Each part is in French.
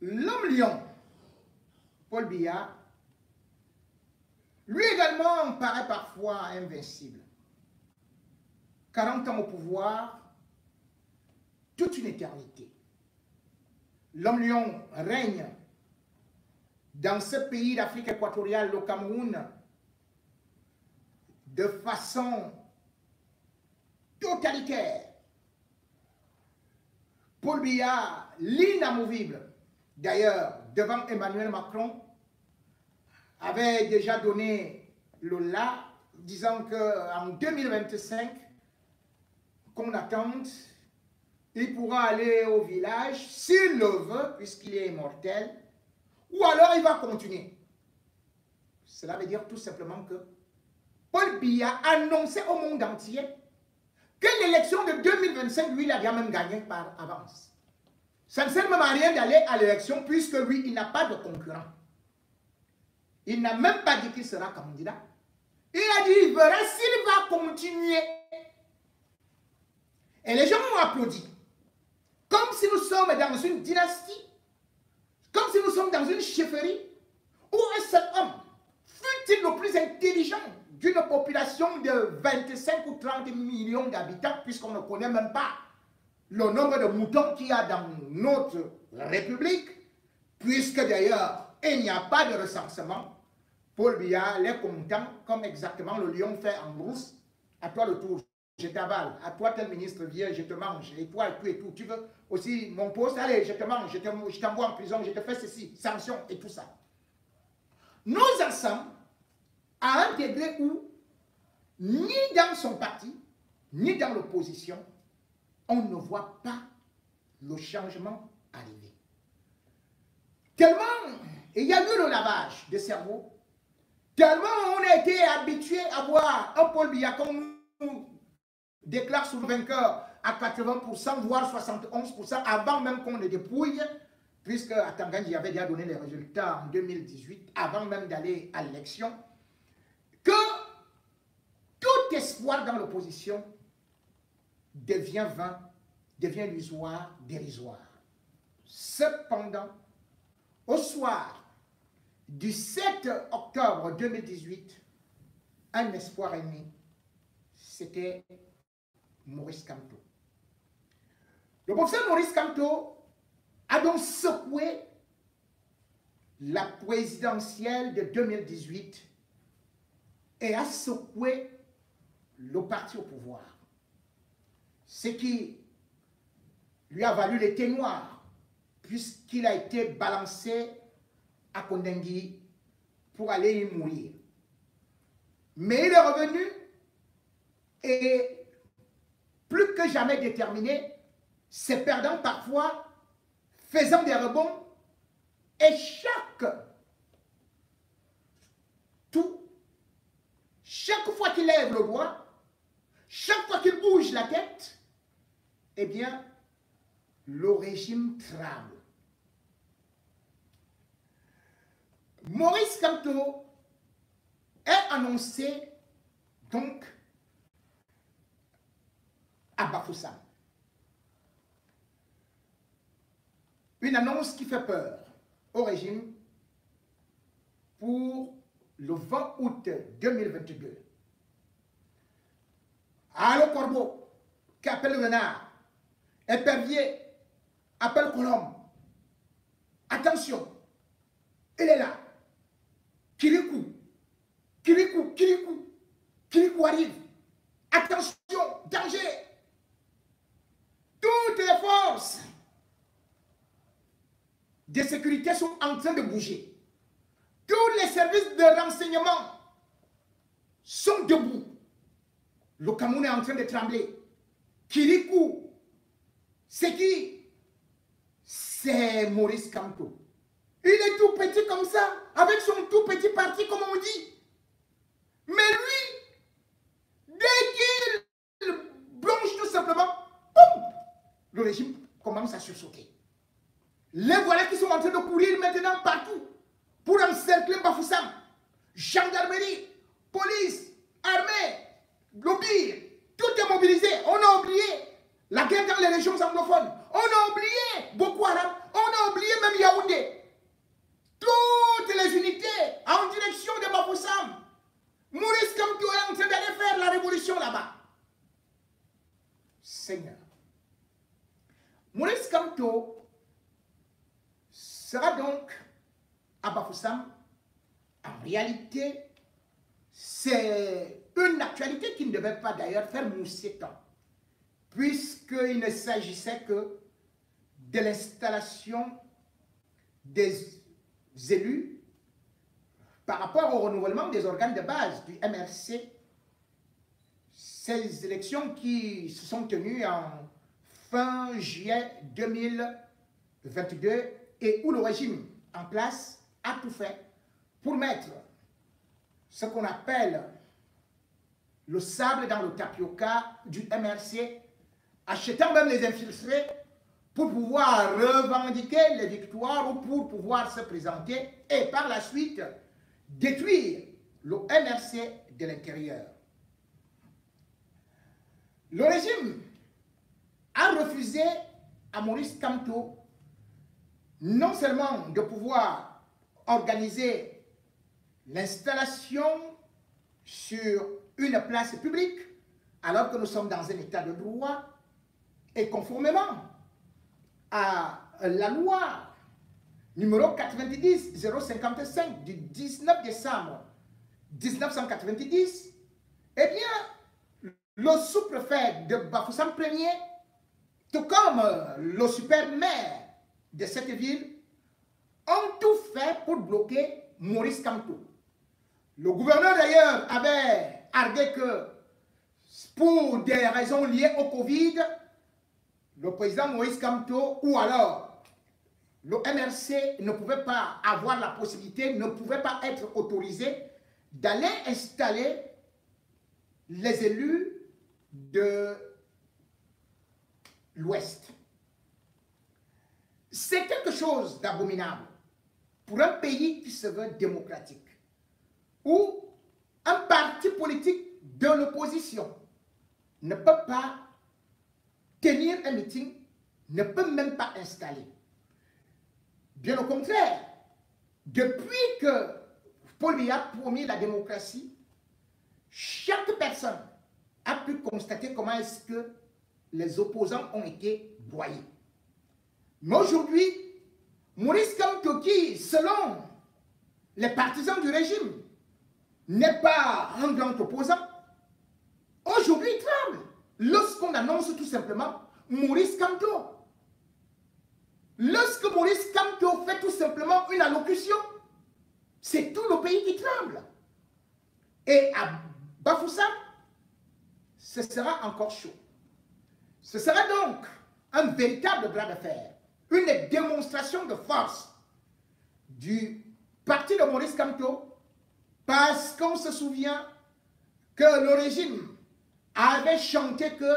l'homme lion, Paul Biya, lui également paraît parfois invincible. 40 ans au pouvoir, toute une éternité. L'homme lion règne dans ce pays d'Afrique équatoriale, le Cameroun, de façon totalitaire. Paul Biya, l'inamovible, d'ailleurs, devant Emmanuel Macron, avait déjà donné le là, disant qu'en 2025, qu'on attende, il pourra aller au village s'il le veut, puisqu'il est immortel, ou alors il va continuer. Cela veut dire tout simplement que Paul Biya a annoncé au monde entier que l'élection de 2025, lui, il a même gagné par avance. Ça ne sert même à rien d'aller à l'élection puisque lui, il n'a pas de concurrent. Il n'a même pas dit qu'il sera candidat. Il a dit, il verra s'il va continuer. Et les gens ont applaudi. Comme si nous sommes dans une dynastie. Comme si nous sommes dans une chefferie. Où un seul homme, fut-il le plus intelligent d'une population de 25 ou 30 millions d'habitants, puisqu'on ne connaît même pas le nombre de moutons qu'il y a dans notre République, puisque d'ailleurs, il n'y a pas de recensement. Paul Biya est content, comme exactement le lion fait en brousse. À toi le tour, je t'avale. À toi, tel ministre, viens, je te mange. Et toi, et tout, et tout. Tu veux aussi mon poste? Allez, je te mange, je t'envoie en prison, je te fais ceci, sanction et tout ça. Nous en sommes à un degré où, ni dans son parti, ni dans l'opposition, on ne voit pas le changement arriver. Tellement il y a eu le lavage de cerveau, tellement on a été habitué à voir un Paul Biya qu'on nous déclare sous vainqueur à 80%, voire 71%, avant même qu'on ne dépouille, puisque à Tanganji avait déjà donné les résultats en 2018, avant même d'aller à l'élection, que tout espoir dans l'opposition devient vain, devient illusoire, dérisoire. Cependant, au soir du 7 octobre 2018, un espoir est né. C'était Maurice Camteau. Le professeur Maurice Camteau a donc secoué la présidentielle de 2018 et a secoué le parti au pouvoir. Ce qui lui a valu les noirs, puisqu'il a été balancé à Kondengui pour aller y mourir. Mais il est revenu et plus que jamais déterminé, se perdant parfois, faisant des rebonds, et chaque tout, chaque fois qu'il lève le doigt, chaque fois qu'il bouge la tête, eh bien, le régime tremble. Maurice Camteau est annoncé donc à Bafoussam. Une annonce qui fait peur au régime pour le 20 août 2022. Allô Corbeau, qui appelle renard, épervier, appelle colombe. Attention, il est là. Kirikou, Kirikou, Kirikou, Kirikou arrive. Attention, danger. Toutes les forces de sécurité sont en train de bouger. Tous les services de renseignement sont debout. Le Cameroun est en train de trembler. Kirikou, c'est qui? C'est Maurice Campo. Il est tout petit comme ça, avec son tout petit parti, comme on dit. Mais lui, dès qu'il blanche tout simplement, le régime commence à sursauter. Les voilà qui sont en train de courir maintenant partout pour encercler Bafoussam. Gendarmerie, police, armée, lobby, tout est mobilisé. On a oublié la guerre dans les régions anglophones. On a oublié Boko Haram. On a oublié même Yaoundé. Toutes les unités en direction de Bafoussam. Maurice Kamto est en train d'aller faire la révolution là-bas. Seigneur. Maurice Kamto sera donc à Bafoussam. En réalité, c'est une actualité qui ne devait pas d'ailleurs faire mousser tant puisqu'il ne s'agissait que de l'installation des élus par rapport au renouvellement des organes de base du MRC. Ces élections qui se sont tenues en fin juillet 2022 et où le régime en place a tout fait pour mettre ce qu'on appelle le sable dans le tapioca du MRC, achetant même les infiltrés pour pouvoir revendiquer les victoires ou pour pouvoir se présenter et par la suite détruire le MRC de l'intérieur. Le régime a refusé à Maurice Kamto non seulement de pouvoir organiser l'installation sur une place publique, alors que nous sommes dans un état de droit, et conformément à la loi numéro 90-055 du 19 décembre 1990, eh bien, le sous-préfet de Bafoussam Ier, tout comme le super-maire de cette ville, ont tout fait pour bloquer Maurice Kamto. Le gouverneur d'ailleurs avait argué que pour des raisons liées au Covid, le président Moïse Kamto ou alors le MRC ne pouvait pas avoir la possibilité, ne pouvait pas être autorisé d'aller installer les élus de l'Ouest. C'est quelque chose d'abominable pour un pays qui se veut démocratique, où un parti politique de l'opposition ne peut pas tenir un meeting, ne peut même pas installer. Bien au contraire, depuis que Paul Biya a promis la démocratie, chaque personne a pu constater comment est-ce que les opposants ont été broyés. Mais aujourd'hui, Maurice Kamtoki, selon les partisans du régime, n'est pas un grand opposant. Aujourd'hui, il tremble lorsqu'on annonce tout simplement Maurice Kamto. Lorsque Maurice Kamto fait tout simplement une allocution, c'est tout le pays qui tremble. Et à Bafoussam, ce sera encore chaud. Ce sera donc un véritable bras de fer, une démonstration de force du parti de Maurice Kamto, parce qu'on se souvient que le régime avait chanté que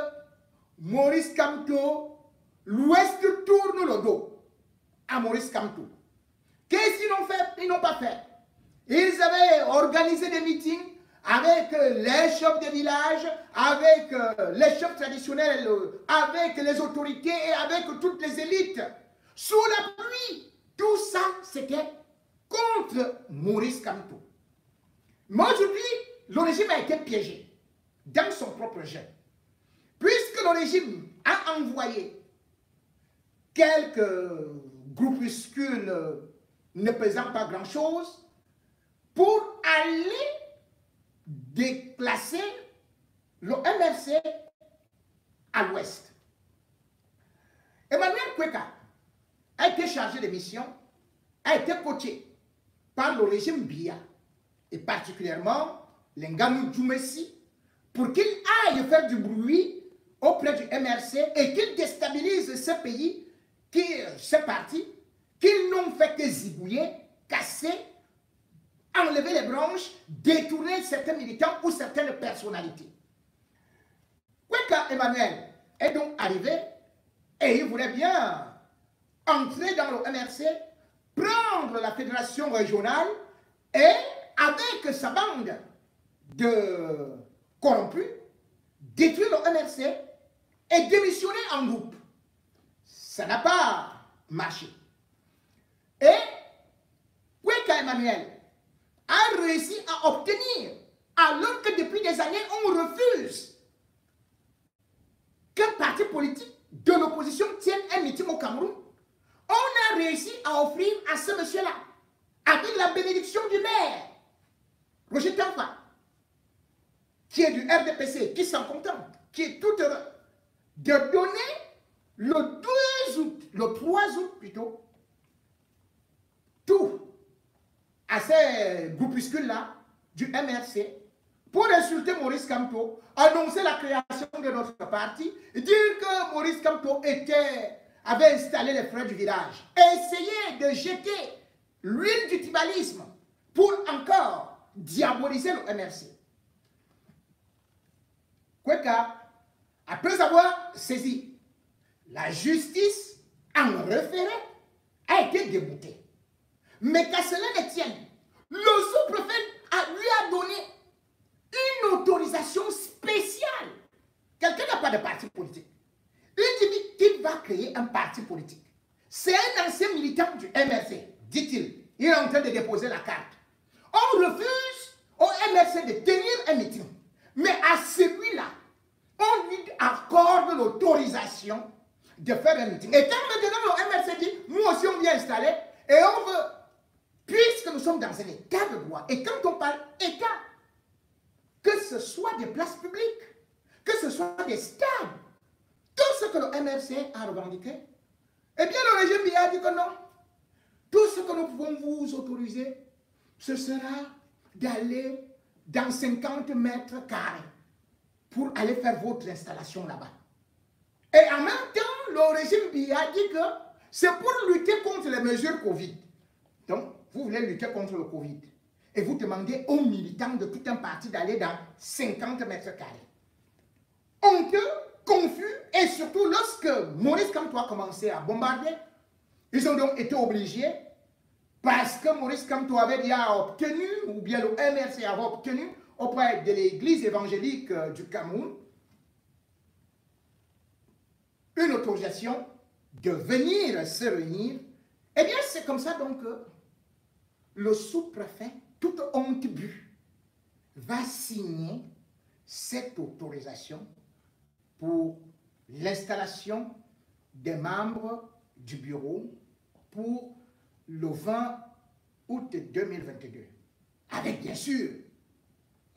Maurice Kamto, l'Ouest tourne le dos à Maurice Kamto. Qu'est-ce qu'ils ont fait? Ils n'ont pas fait. Ils avaient organisé des meetings avec les chefs des villages, avec euh, les chefs traditionnels, avec les autorités et avec toutes les élites. Sous la pluie, tout ça, c'était contre Maurice Kamto. Mais aujourd'hui, le régime a été piégé dans son propre jeu. Puisque le régime a envoyé quelques groupuscules ne pesant pas grand-chose pour aller déplacer le MRC à l'ouest. Emmanuel Kweka a été chargé de mission, a été coaché par le régime BIA, et particulièrement l'Enganou Djoumessi, pour qu'il aille faire du bruit auprès du MRC et qu'il déstabilise ce pays, qui, ce parti, qu'ils n'ont fait que zigouiller, casser, enlever les branches, détourner certains militants ou certaines personnalités. Kweka Emmanuel est donc arrivé et il voulait bien entrer dans le MRC, prendre la fédération régionale et avec sa bande de corrompus, détruire le MRC et démissionner en groupe. Ça n'a pas marché. Et Kweka Emmanuel a réussi à obtenir, alors que depuis des années, on refuse qu'un parti politique de l'opposition tiennent un meeting au Cameroun, on a réussi à offrir à ce monsieur-là, avec la bénédiction du maire, Roger Tanfa, qui est du RDPC, qui s'en contente, qui est tout heureux, de donner le 12 août, le 3 août plutôt, tout à ces groupuscules-là du MRC pour insulter Maurice Camteau, annoncer la création de notre parti, dire que Maurice Camteau était, avait installé les frères du village, essayer de jeter l'huile du tribalisme pour encore diaboliser le MRC. Kweka, après avoir saisi la justice en référé, a été déboutée. Mais qu'à cela ne tienne, le sous-préfet lui a donné une autorisation spéciale. Quelqu'un n'a pas de parti politique. Il dit qu'il va créer un parti politique. C'est un ancien militant du MRC, dit-il. Il est en train de déposer la carte. On refuse au MRC de tenir un meeting. Mais à celui-là, on lui accorde l'autorisation de faire un meeting. Et quand maintenant le MRC dit, nous aussi on vient installer, et on veut, puisque nous sommes dans un état de droit, et quand on parle état, que ce soit des places publiques, que ce soit des stades, tout ce que le MRC a revendiqué, eh bien le régime a dit que non. Tout ce que nous pouvons vous autoriser, ce sera d'aller dans 50 mètres carrés pour aller faire votre installation là-bas. Et en même temps, le régime a dit que c'est pour lutter contre les mesures Covid. Donc, vous voulez lutter contre le Covid et vous demandez aux militants de tout un parti d'aller dans 50 mètres carrés. Honteux, confus, et surtout lorsque Maurice Kamto a commencé à bombarder, ils ont donc été obligés, parce que Maurice Kamto avait déjà obtenu, ou bien le MRC avait obtenu, auprès de l'église évangélique euh, du Cameroun, une autorisation de venir se réunir. Eh bien, c'est comme ça donc que le sous-préfet toute honte va signer cette autorisation pour l'installation des membres du bureau pour le 20 août 2022. Avec bien sûr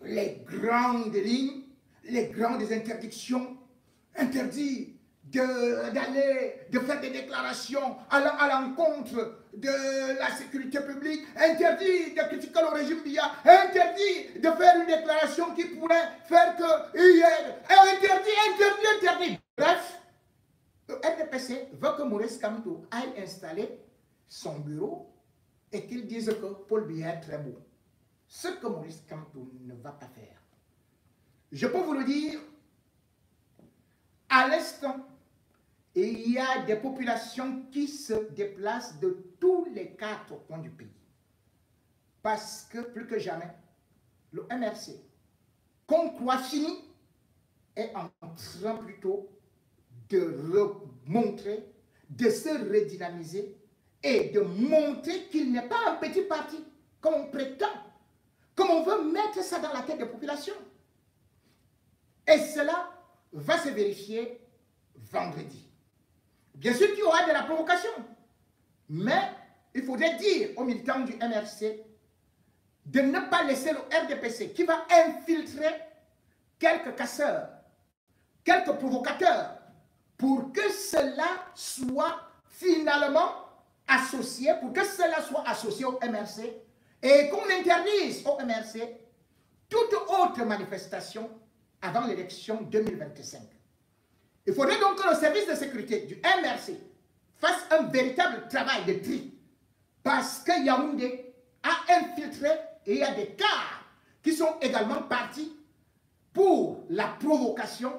les grandes lignes, les grandes interdictions, interdits d'aller, de, faire des déclarations à l'encontre de la sécurité publique, interdit de critiquer le régime Bia, interdit de faire une déclaration qui pourrait faire que ait interdit, interdit, interdit. Bref, le RDPC veut que Maurice Kamto aille installer son bureau et qu'il dise que Paul Biya est très beau. Ce que Maurice Kamto ne va pas faire. Je peux vous le dire, à l'instant, il y a des populations qui se déplacent de tous les quatre coins du pays. Parce que plus que jamais, le MRC, qu'on croit fini, est en train plutôt de remontrer, de se redynamiser et de montrer qu'il n'est pas un petit parti, comme on prétend, comme on veut mettre ça dans la tête des populations. Et cela va se vérifier vendredi. Bien sûr qu'il y aura de la provocation. Mais il faudrait dire aux militants du MRC de ne pas laisser le RDPC qui va infiltrer quelques casseurs, quelques provocateurs, pour que cela soit finalement associé, pour que cela soit associé au MRC et qu'on interdise au MRC toute autre manifestation avant l'élection 2025. Il faudrait donc que le service de sécurité du MRC fasse un véritable travail de tri. Parce que Yaoundé a infiltré et il y a des cas qui sont également partis pour la provocation,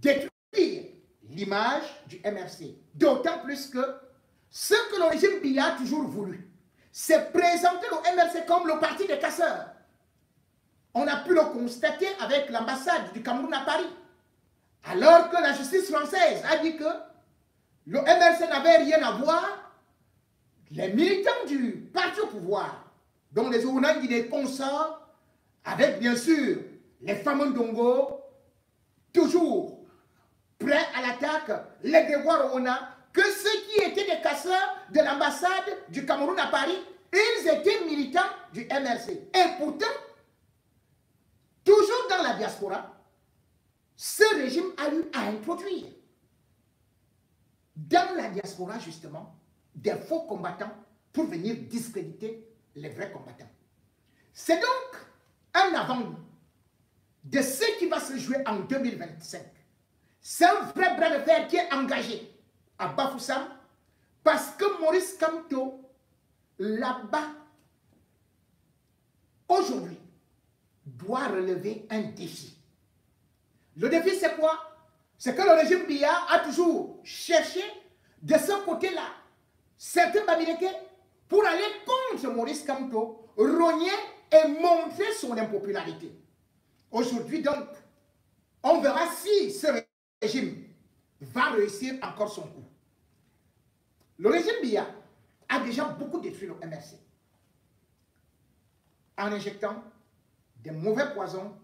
détruire l'image du MRC. D'autant plus que ce que le régime a toujours voulu, c'est présenter le MRC comme le parti des casseurs. On a pu le constater avec l'ambassade du Cameroun à Paris. Alors que la justice française a dit que le MRC n'avait rien à voir, les militants du parti au pouvoir, dont les Ounang des consorts, avec bien sûr les fameux Dongo, toujours prêts à l'attaque, les Grégoire Rona, que ceux qui étaient des casseurs de l'ambassade du Cameroun à Paris, ils étaient militants du MRC. Et pourtant, toujours dans la diaspora, ce régime a eu à introduire dans la diaspora, justement, des faux combattants pour venir discréditer les vrais combattants. C'est donc un avant de ce qui va se jouer en 2025. C'est un vrai bras de fer qui est engagé à Bafoussam parce que Maurice Kamto, là-bas, aujourd'hui, doit relever un défi. Le défi, c'est quoi? C'est que le régime Biya a toujours cherché de ce côté-là certains Bamileke pour aller contre Maurice Kamto, rogner et montrer son impopularité. Aujourd'hui, donc, on verra si ce régime va réussir encore son coup. Le régime Biya a déjà beaucoup détruit le MRC en injectant des mauvais poisons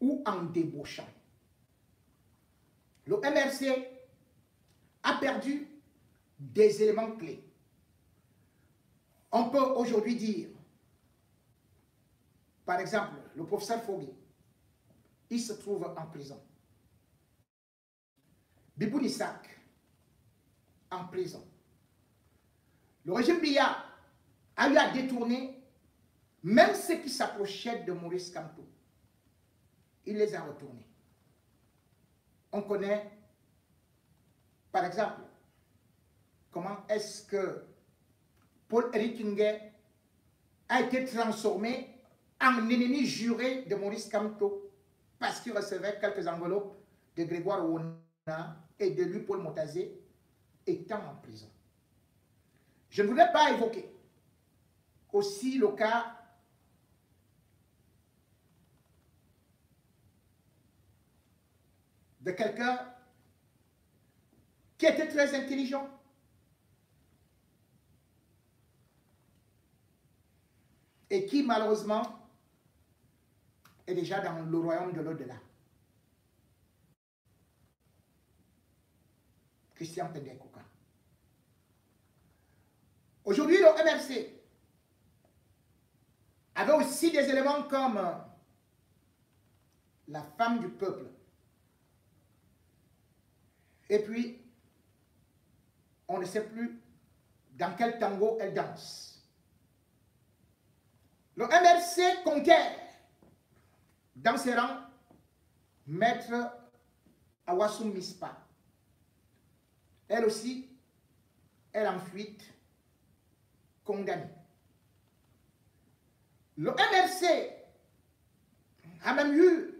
ou en débauchant. Le MRC a perdu des éléments clés. On peut aujourd'hui dire, par exemple, le professeur Fogui, il se trouve en prison. Bibou en prison. Le régime Biya a eu à détourner même ceux qui s'approchaient de Maurice Kamto. Il les a retournés. On connaît, par exemple, comment est-ce que Paul Erikingue a été transformé en ennemi juré de Maurice Kamto parce qu'il recevait quelques enveloppes de Grégoire Wona et de lui, Paul Motazé, étant en prison. Je ne voudrais pas évoquer aussi le cas de quelqu'un qui était très intelligent, et qui malheureusement est déjà dans le royaume de l'au-delà. Christian Pendekouka. Aujourd'hui, le MRC avait aussi des éléments comme la femme du peuple. Et puis, on ne sait plus dans quel tango elle danse. Le MRC conquiert dans ses rangs Maître Awassou Mispa. Elle aussi, elle en fuite, Le MRC a même eu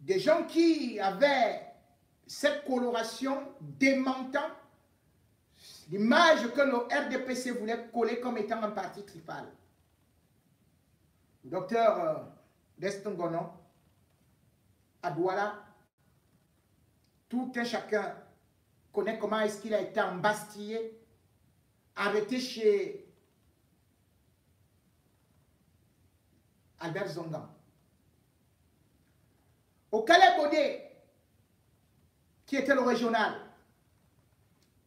des gens qui avaient cette coloration démentant. L'image que le RDPC voulait coller comme étant un parti tripal. Docteur euh, Destongono, à Douala, tout un chacun connaît comment est-ce qu'il a été embastillé, arrêté chez Albert Zongan. Au Calais Bodé, qui était le régional,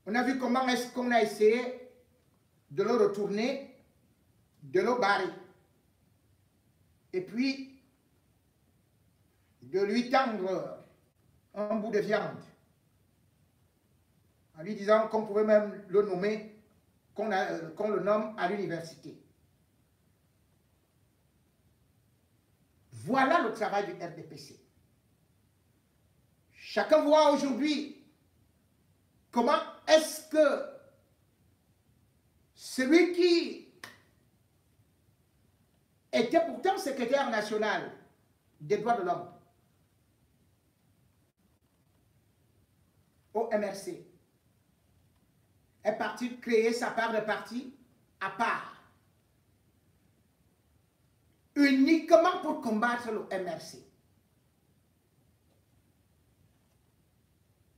on a vu comment est-ce qu'on a essayé de le retourner, de le barrer et puis de lui tendre un bout de viande, en lui disant qu'on pouvait même le nommer, qu'on le nomme à l'université. Voilà le travail du RDPC. Chacun voit aujourd'hui comment est-ce que celui qui était pourtant secrétaire national des droits de l'homme au MRC, est parti créer sa part de parti à part, uniquement pour combattre le MRC.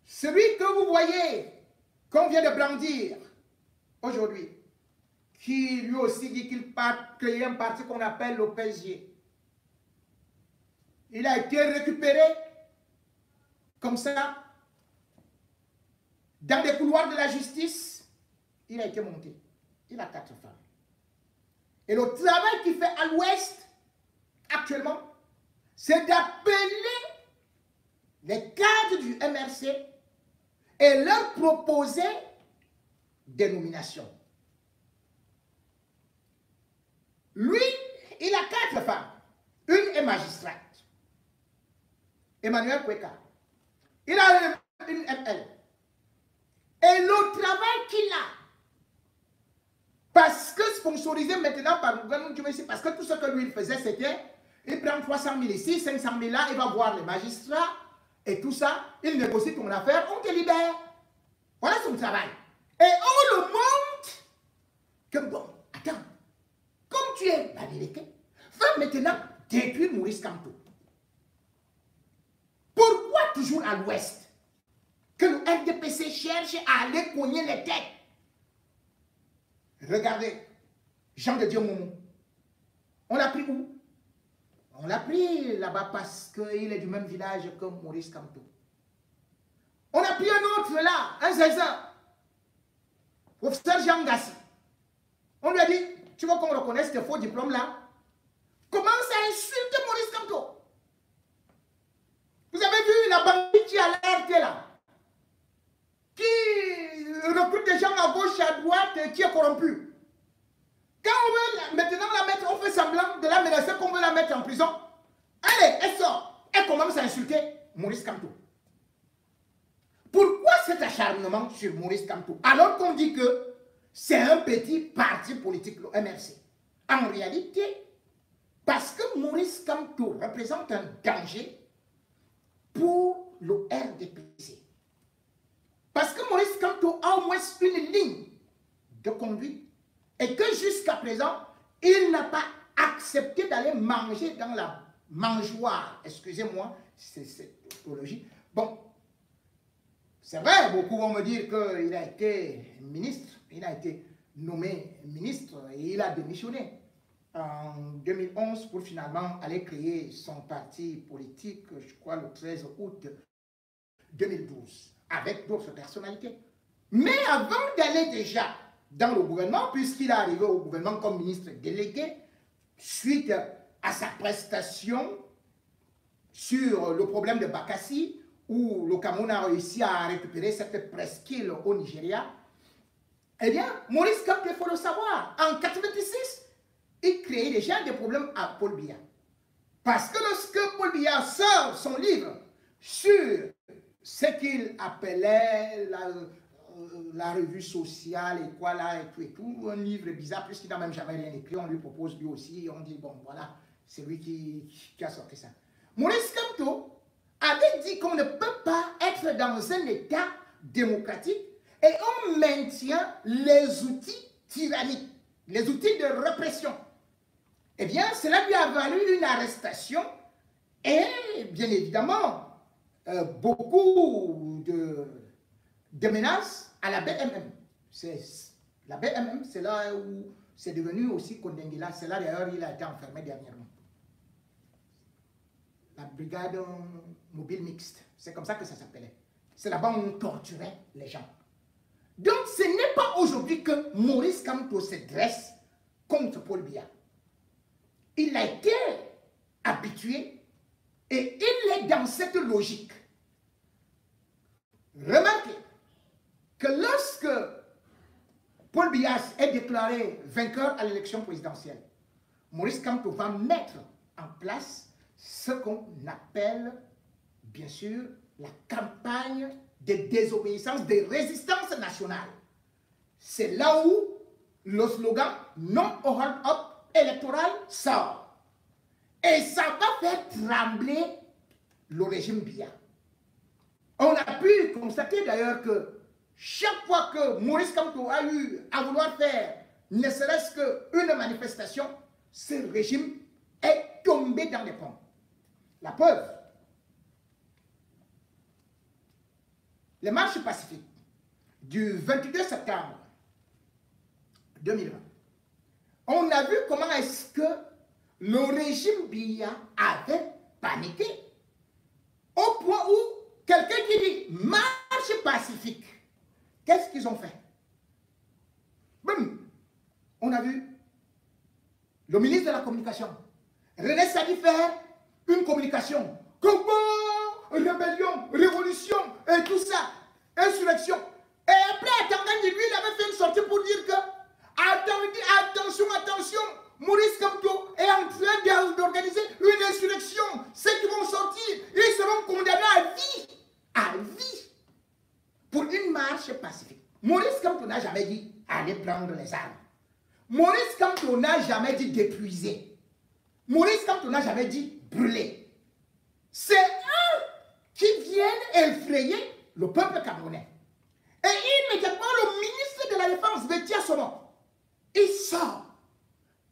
Celui que vous voyez, qu'on vient de brandir aujourd'hui, qui lui aussi dit qu'il part créer un parti qu'on appelle le Il a été récupéré comme ça dans les couloirs de la justice, il a été monté. Il a quatre femmes. Et le travail qu'il fait à l'ouest, actuellement, c'est d'appeler les cadres du MRC et leur proposer des nominations. Lui, il a quatre femmes. Une est magistrate. Emmanuel Kweka. Il a une ML. Et le travail qu'il a, parce que sponsorisé maintenant par le gouvernement parce que tout ce que lui il faisait, c'était, il prend 300 000 ici, 500 000 là, il va voir les magistrats, et tout ça, il négocie ton affaire, on te libère. Voilà son travail. Et on le montre que bon, attends, comme tu es américain, va maintenant détruire Maurice Campo. Pourquoi toujours à l'ouest que le RDPC cherche à aller cogner les têtes? Regardez, Jean de Dieu Momo. On l'a pris où? On l'a pris là-bas parce qu'il est du même village que Maurice Campo. On a pris un autre là, un Zézin. Professeur Jean Gassi. On lui a dit, tu veux qu'on reconnaisse tes faux diplômes là? Commence à insulter Maurice Campo. Vous avez vu la bandit qui a l'air là? Qui recrute des gens à gauche à droite qui est corrompu? Quand on veut maintenant la mettre, on fait semblant de la menacer qu'on veut la mettre en prison. Allez, elle sort. Elle commence à insulter Maurice Campo. Pourquoi cet acharnement sur Maurice Campo alors qu'on dit que c'est un petit parti politique, le MRC En réalité, parce que Maurice Campo représente un danger pour le RDPC. Parce que Maurice Campo a au moins une ligne de conduite et que jusqu'à présent, il n'a pas accepté d'aller manger dans la mangeoire. Excusez-moi, c'est cette topologie. Bon, c'est vrai, beaucoup vont me dire qu'il a été ministre, il a été nommé ministre et il a démissionné en 2011 pour finalement aller créer son parti politique, je crois le 13 août 2012, avec d'autres personnalités. Mais avant d'aller déjà dans le gouvernement, puisqu'il est arrivé au gouvernement comme ministre délégué, suite à sa prestation sur le problème de Bakassi, où le Cameroun a réussi à récupérer cette presqu'île au Nigeria, eh bien, Maurice Kamp, il faut le savoir, en 1986, il créait déjà des problèmes à Paul Biya. Parce que lorsque Paul Biya sort son livre sur ce qu'il appelait la, euh, revue sociale et quoi là et tout et tout, un livre bizarre, puisqu'il n'a même jamais rien écrit, on lui propose lui aussi, on dit bon voilà, c'est lui qui, a sorti ça. Maurice Kamto avait dit qu'on ne peut pas être dans un État démocratique et on maintient les outils tyranniques, les outils de répression. Eh bien, cela lui a valu une arrestation et, bien évidemment, euh, beaucoup de, menaces à la BMM. La BMM, c'est là où c'est devenu aussi Kondengila. C'est là d'ailleurs il a été enfermé dernièrement. La brigade mobile mixte, c'est comme ça que ça s'appelait. C'est là-bas où on torturait les gens. Donc ce n'est pas aujourd'hui que Maurice Campo se dresse contre Paul Biya il a été habitué et il est dans cette logique. Remarquez que lorsque Paul Bias est déclaré vainqueur à l'élection présidentielle, Maurice Kamto va mettre en place ce qu'on appelle, bien sûr, la campagne de désobéissance, de résistance nationale. C'est là où le slogan Non au hold-up électoral sort. Et ça va faire trembler le régime bien. On a pu constater d'ailleurs que chaque fois que Maurice Kamto a eu à vouloir faire ne serait-ce qu'une manifestation, ce régime est tombé dans les ponts. La preuve, les marches pacifiques du 22 septembre 2020 on a vu comment est-ce que le régime Biya avait paniqué. Au point où quelqu'un qui dit marche pacifique Qu'est-ce qu'ils ont fait? On a vu le ministre de la Communication, René Sadi faire une communication. Comment Rébellion, révolution et tout ça. Insurrection. Et après, Tangani, lui, il avait fait une sortie pour dire que attention, attention, Maurice Kamto est en train d'organiser une insurrection. Ceux qui vont sortir, ils seront condamnés à vie. À vie. Pour une marche pacifique. Maurice Kamto n'a jamais dit allez prendre les armes. Maurice Kamto n'a jamais dit d'épuiser. Maurice Kamto n'a jamais dit brûler. C'est eux qui viennent effrayer le peuple camerounais. Et immédiatement, le ministre de la Défense, Bétia Somon, il sort.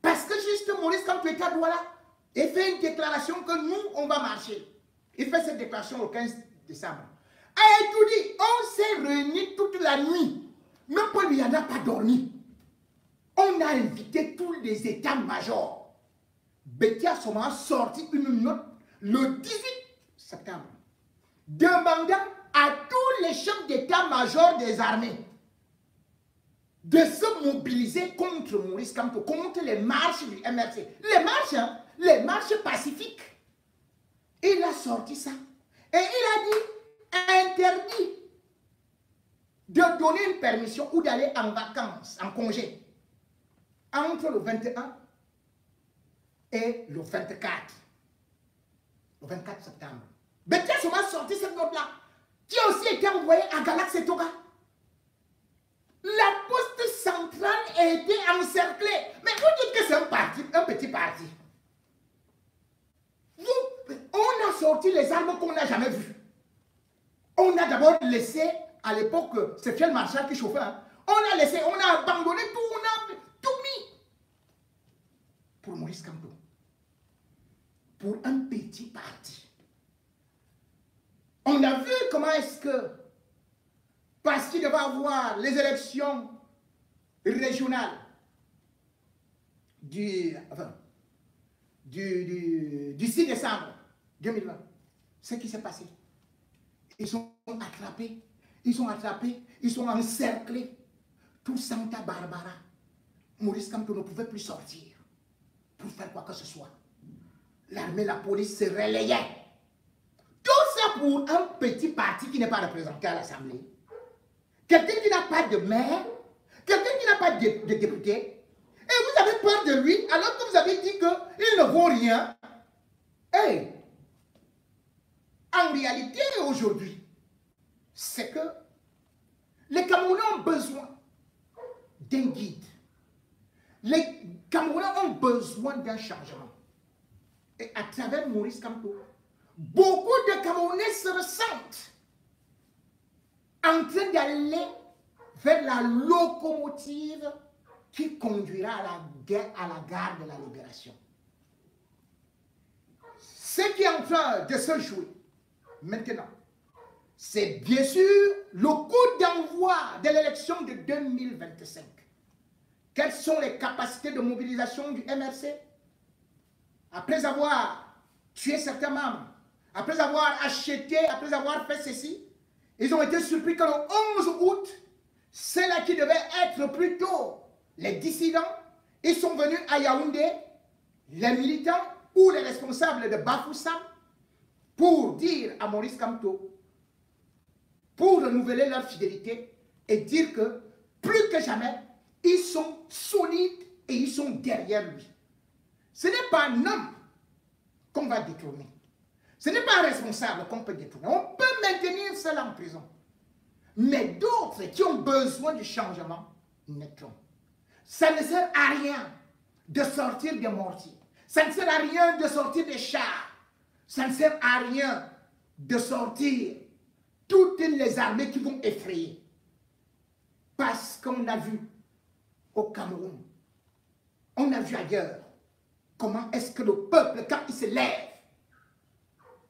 Parce que juste Maurice Kamto est à Douala et fait une déclaration que nous, on va marcher. Il fait cette déclaration le 15 décembre. Et tout dit, on s'est réunis toute la nuit. Même Paul n'y en a pas dormi. On a invité tous les états-majors. Soma a sorti une note le 18 septembre, demandant à tous les chefs d'état-major des armées de se mobiliser contre Maurice Kamto, contre les marches du MRC. Les marches, hein, les marches pacifiques. Il a sorti ça. Et il a dit interdit de donner une permission ou d'aller en vacances, en congé, entre le 21 et le 24. Le 24 septembre. Mais qu'est-ce a sorti cette note-là Qui a aussi été envoyée à Galax et Toga. La poste centrale été encerclée. Mais vous dites que c'est un parti, un petit parti. on a sorti les armes qu'on n'a jamais vues. On a d'abord laissé, à l'époque, c'est quel Marshall qui chauffait. Hein. On a laissé, on a abandonné tout, on a tout mis pour Maurice Campo. Pour un petit parti. On a vu comment est-ce que parce qu'il devait avoir les élections régionales du, du, 6 décembre 2020. Ce qui s'est passé. Ils sont attrapés, ils sont attrapés, ils sont encerclés. Tout Santa Barbara. Maurice Camto ne pouvait plus sortir pour faire quoi que ce soit. L'armée, la police se relayait. Tout ça pour un petit parti qui n'est pas représenté à l'Assemblée. Quelqu'un qui n'a pas de maire, quelqu'un qui n'a pas de, député, et vous avez peur de lui alors que vous avez dit qu'il ne vaut rien. Hey, en réalité, aujourd'hui, c'est que les Camerounais ont besoin d'un guide. Les Camerounais ont besoin d'un changement. Et à travers Maurice Campo, beaucoup de Camerounais se ressentent en train d'aller vers la locomotive qui conduira à la, à la gare de la libération. Ce qui est en train de se jouer maintenant, c'est bien sûr le coup d'envoi de l'élection de 2025. Quelles sont les capacités de mobilisation du MRC Après avoir tué certains membres, après avoir acheté, après avoir fait ceci, ils ont été surpris que le 11 août, c'est là qui devait être plutôt les dissidents, ils sont venus à Yaoundé, les militants ou les responsables de Bafoussam, pour dire à Maurice Kamto, pour renouveler leur fidélité et dire que plus que jamais, ils sont solides et ils sont derrière lui. Ce n'est pas un homme qu'on va détourner. Ce n'est pas un responsable qu'on peut détourner. On peut maintenir cela en prison. Mais d'autres qui ont besoin du changement, nettement. Ça ne sert à rien de sortir des mortiers. Ça ne sert à rien de sortir des chars. Ça ne sert à rien de sortir toutes les armées qui vont effrayer. Parce qu'on a vu au Cameroun, on a vu ailleurs comment est-ce que le peuple, quand il se lève,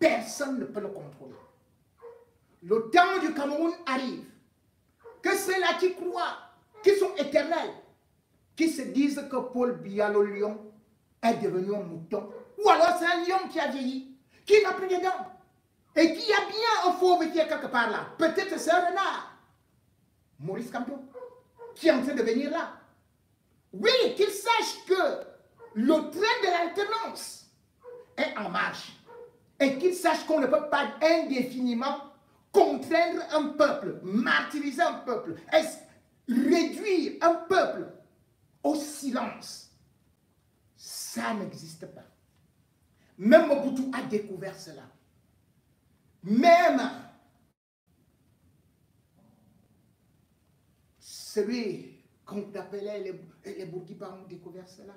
Personne ne peut le contrôler. Le temps du Cameroun arrive. Que ceux-là qui croient, qui sont éternels, qui se disent que Paul Biya, le lion, est devenu un mouton. Ou alors c'est un lion qui a vieilli, qui n'a plus de dents. Et qui a bien un fauve qui est quelque part là. Peut-être c'est un renard. Maurice Kamto, qui est en train de venir là. Oui, qu'il sache que le train de l'alternance est en marche. Et qu'il sache qu'on ne peut pas indéfiniment contraindre un peuple, martyriser un peuple, réduire un peuple au silence? Ça n'existe pas. Même Mobutu a découvert cela. Même celui qu'on appelait les, les ont découvert cela.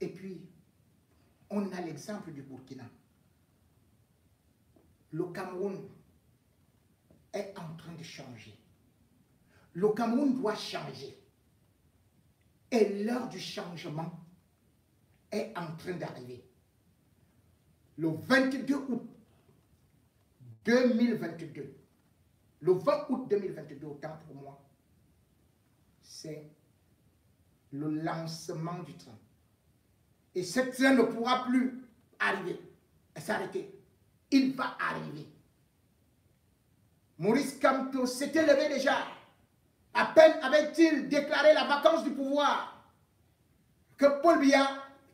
Et puis, on a l'exemple du Burkina. Le Cameroun est en train de changer. Le Cameroun doit changer. Et l'heure du changement est en train d'arriver. Le 22 août 2022, le 20 août 2022, autant pour moi, c'est le lancement du train. Et ce train ne pourra plus arriver s'arrêter. Il va arriver. Maurice Kamto s'était levé déjà. À peine avait-il déclaré la vacance du pouvoir que Paul Biya,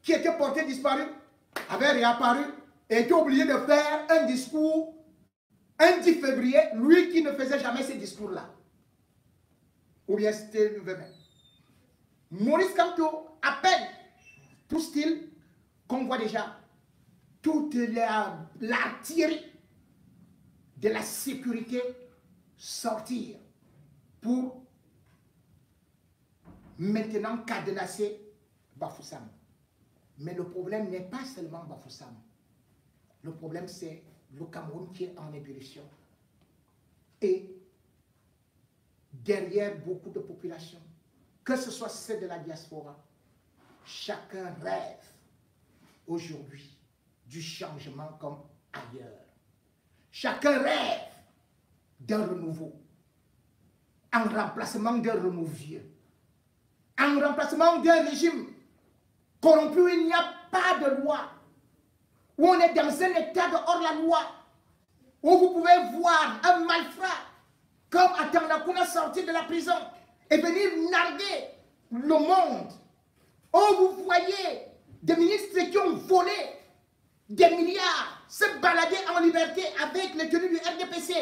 qui était porté disparu, avait réapparu et était obligé de faire un discours un 10 février, lui qui ne faisait jamais ces discours-là. Ou bien c'était le 20 Maurice Kamto, à peine pousse-t-il qu'on voit déjà toute l'artillerie de la sécurité sortir pour maintenant cadenasser Bafoussam. Mais le problème n'est pas seulement Bafoussam. Le problème, c'est le Cameroun qui est en ébullition. Et derrière beaucoup de populations, que ce soit celle de la diaspora, chacun rêve aujourd'hui du changement comme ailleurs. Chacun rêve d'un renouveau, en remplacement d'un renouveau vieux, en remplacement d'un régime corrompu, il n'y a pas de loi, où on est dans un état de hors la loi, où vous pouvez voir un malfrat comme Atanakuna sortir de la prison et venir narguer le monde, où vous voyez des ministres qui ont volé des milliards se balader en liberté avec les tenues du RDPC.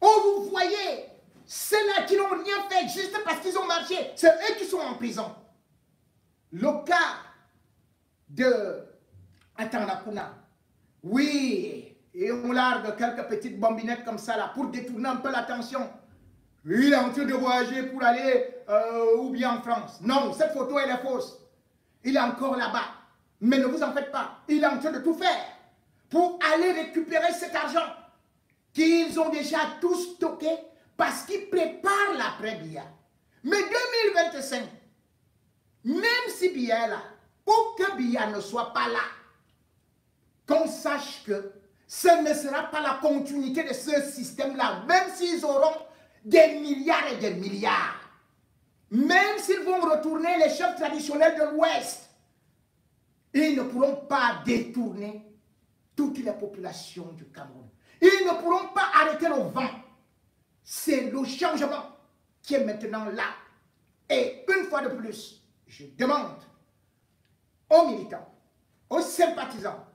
où vous voyez ceux-là qui n'ont rien fait juste parce qu'ils ont marché, c'est eux qui sont en prison. Le cas de Atanakuna. Oui, et on largue quelques petites bombinettes comme ça là pour détourner un peu l'attention. Il est en train de voyager pour aller euh, ou bien en France. Non, cette photo elle est fausse. Il est encore là-bas. Mais ne vous en faites pas. Il est en train de tout faire pour aller récupérer cet argent qu'ils ont déjà tous stocké parce qu'ils préparent l'après-BIA. Mais 2025, même si BIA est là, ou que BIA ne soit pas là, qu'on sache que ce ne sera pas la continuité de ce système-là, même s'ils auront des milliards et des milliards. Même s'ils vont retourner les chefs traditionnels de l'Ouest, ils ne pourront pas détourner toutes les populations du Cameroun. Ils ne pourront pas arrêter le vent. C'est le changement qui est maintenant là. Et une fois de plus, je demande aux militants, aux sympathisants,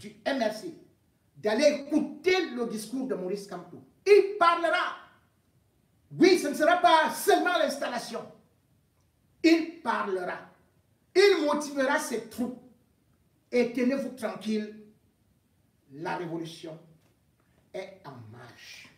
du MRC d'aller écouter le discours de Maurice Kamto. Il parlera. Oui, ce ne sera pas seulement l'installation. Il parlera. Il motivera ses troupes. Et tenez-vous tranquille, la révolution est en marche.